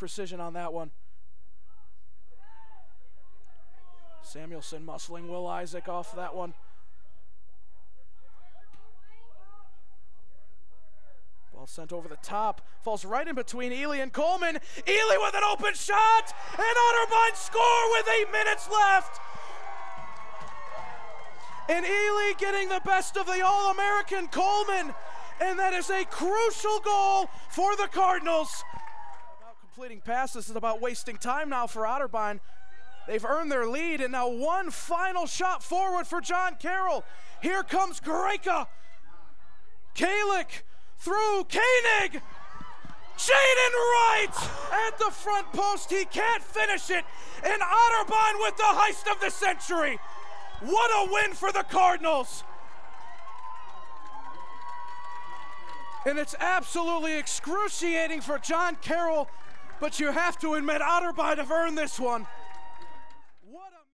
precision on that one. Samuelson muscling Will Isaac off that one. Ball sent over the top, falls right in between Ely and Coleman. Ely with an open shot, and Otterbein score with eight minutes left. And Ely getting the best of the All American Coleman, and that is a crucial goal for the Cardinals. About pass. This is about wasting time now for Otterbein. They've earned their lead, and now one final shot forward for John Carroll. Here comes Greca. Kalick through Koenig. Jaden Wright at the front post. He can't finish it. And Otterbein with the heist of the century. What a win for the Cardinals. And it's absolutely excruciating for John Carroll, but you have to admit Otterbein have earned this one.